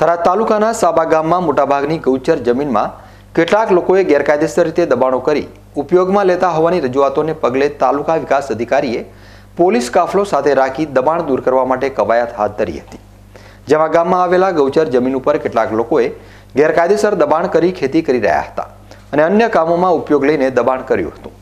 થરાદ તાલુકાના સાબા ગામમાં મોટાભાગની ગૌચર જમીનમાં કેટલાક લોકોએ ગેરકાયદેસર રીતે દબાણો કરી ઉપયોગમાં લેતા હોવાની રજૂઆતોને પગલે તાલુકા વિકાસ અધિકારીએ પોલીસ કાફલો સાથે રાખી દબાણ દૂર કરવા માટે કવાયત હાથ ધરી હતી. જેમાં ગામમાં આવેલા ગૌચર જમીન ઉપર કેટલાક લોકોએ ગેરકાયદેસર દબાણ કરી ખેતી કરી રહ્યા હતા અને અન્ય કામોમાં ઉપયોગ લઈને દબાણ કર્યું હતું.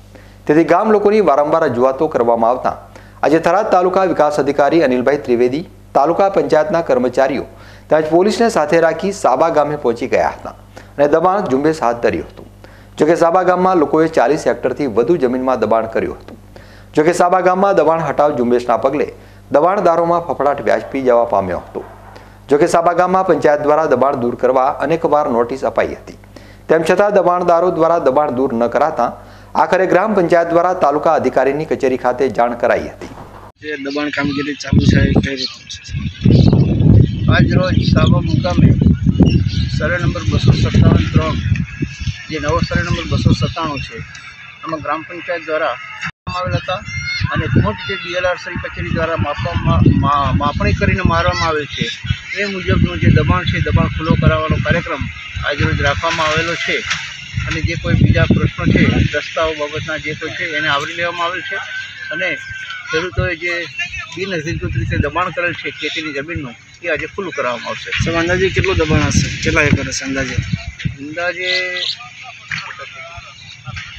તેથી ગામ લોકોની વારંવાર રજૂઆતો કરવામાં આવતા આજે થરાદ તાલુકા વિકાસ અધિકારી અનિલભાઈ ત્રિવેદી, તાલુકા પંચાયતના કર્મચારીઓ તેમજ પોલીસને સાથે રાખી સાબા ગામે પહોંચી ગયા હતા અને દબાણ ઝુંબેશ હાથ ધર્યું હતું. જોકે સાબા ગામમાં લોકોએ ચાલીસ હેક્ટરથી વધુ જમીનમાં દબાણ કર્યું હતું. જોકે સાબા ગામમાં દબાણ હટાવ ઝુંબેશના પગલે દબાણદારોમાં ફફડાટ વ્યાજપી જવા પામ્યો હતો. જોકે સાબા ગામમાં પંચાયત દ્વારા દબાણ દૂર કરવા અનેકવાર નોટિસ અપાઈ હતી. તેમ છતાં દબાણદારો દ્વારા દબાણ દૂર ન કરાતા આખરે ગ્રામ પંચાયત દ્વારા તાલુકા અધિકારીની કચેરી ખાતે જાણ કરાઈ હતી. જે દબાણ કામગીરી ચાલુ છે એ કઈ રીતે આજ રોજ સાબા મુકામે સર્વે નંબર બસો સત્તાવન ત્રણ, જે નવો સર્વે નંબર બસો સત્તાણું છે, આમાં ગ્રામ પંચાયત દ્વારા આવેલ હતા અને ખોટ જે ડીએલઆર સરી કચેરી દ્વારા માપવામાં માપણી કરીને મારવામાં આવેલ છે, એ મુજબનું જે દબાણ છે, દબાણ ખુલ્લો કરાવવાનો કાર્યક્રમ આજરોજ રાખવામાં આવેલો છે અને જે કોઈ બીજા પ્રશ્નો છે, રસ્તાઓ બાબતના જે કોઈ છે, એને આવરી લેવામાં આવેલ છે. અને ખેડૂતોએ જે બિનઅધિકૃત રીતે દબાણ કરેલ છે ખેતીની જમીનનું એ આજે ખુલ્લું કરાવવામાં આવશે. સાહેબ અંદાજે કેટલું દબાણ હશે? કેટલા એકર હશે અંદાજે? અંદાજે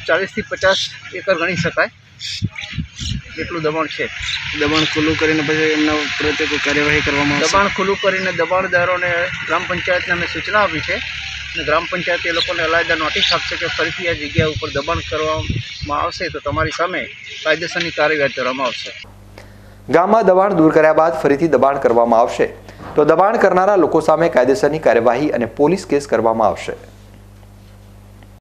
ચાલીસથી પચાસ એકર ગણી શકાય. એટલું દબાણ છે? દબાણ ખુલ્લું કરીને પછી એમના પ્રત્યે કોઈ કાર્યવાહી કરવામાં દબાણ ખુલ્લું કરીને દબાણદારોને ગ્રામ પંચાયતને અમે સૂચના આપી છે અને ગ્રામ પંચાયત એ લોકોને અલાયદા નોટિસ આપશે કે ફરીથી આ જગ્યા ઉપર દબાણ કરવામાં આવશે તો તમારી સામે કાયદેસરની કાર્યવાહી કરવામાં આવશે. ગામમાં દબાણ દૂર કર્યા બાદ ફરીથી દબાણ કરવામાં આવશે. તો દબાણ કરનારા લોકો સામે કાયદેસરની કાર્યવાહી અને પોલીસ કેસ કરવામાં આવશે.